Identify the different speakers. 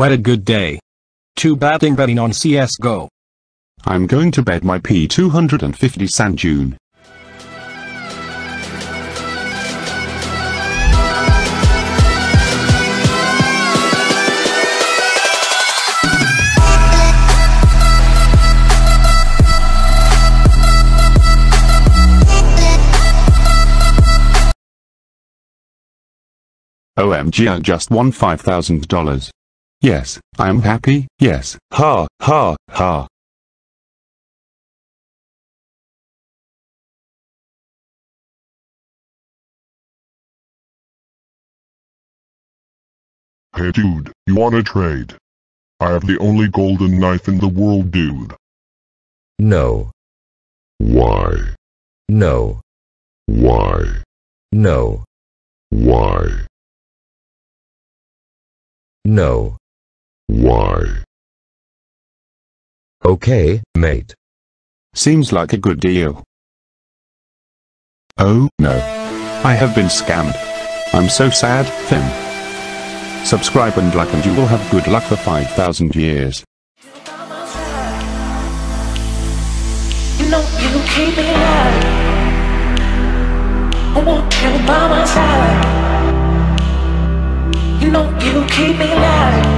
Speaker 1: What a good day. Two batting betting on CSGO.
Speaker 2: I'm going to bet my P250 Sand Dune. OMG I just won $5,000. Yes, I am happy, yes, ha, ha, ha.
Speaker 3: Hey dude, you wanna trade? I have the only golden knife in the world dude.
Speaker 4: No.
Speaker 3: Why?
Speaker 4: No.
Speaker 3: Why?
Speaker 4: No.
Speaker 3: Why?
Speaker 4: No.
Speaker 3: Why?
Speaker 4: Okay, mate.
Speaker 2: Seems like a good deal. Oh, no. I have been scammed. I'm so sad, Finn. Subscribe and like and you will have good luck for 5,000 years.
Speaker 5: You know you keep me alive. I want you by my side. You know you keep me alive.